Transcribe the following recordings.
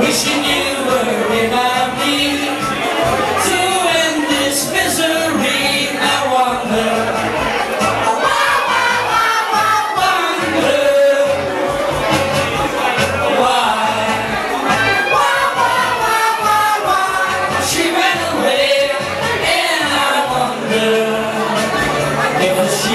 Wishing you were behind me. To end this misery I wonder. Wonder Why She ran away And I wonder If she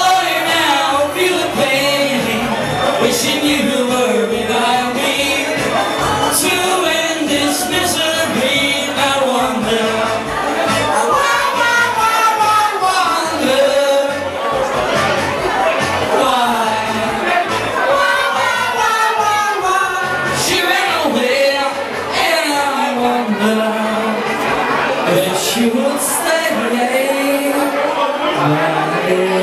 Wishing you were behind me to end this misery. I wonder. Why, why, why, why, wonder why? Why, why, why, why, why? She ran away, and I wonder. If she would stay, I